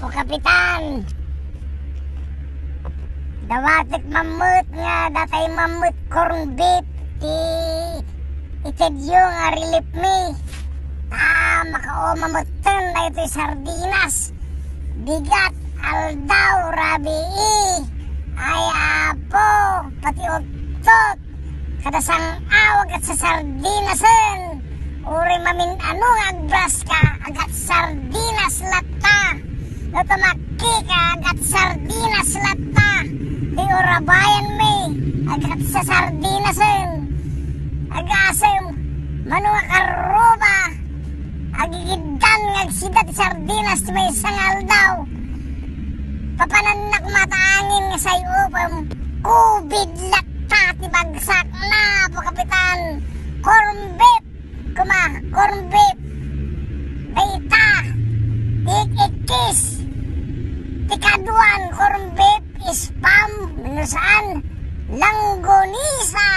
po kapitan. Dawatik mamut nga datay mamut corn beef ti itedyo nga relief me. Ah, makao mamutan na ito sardinas. Bigat aldaw rabi ay apo pati utot kada sang awag at sa sardinasen uri mamin ano nga agbras ka agat sardinas lata no tumaki ka agat sardinas lata di urabayan me. Agat sa sardinasen agasem mano nga karuba. Agigidan nga sida ti sardinas may sangal daw papananak mataangin nga sa upam kubid lakta ti bagsak na po kapitan. Corn beef kuma corn beef beta Ikaduan, corn beef, spam, saan? Langgonisa!